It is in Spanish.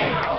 Yeah.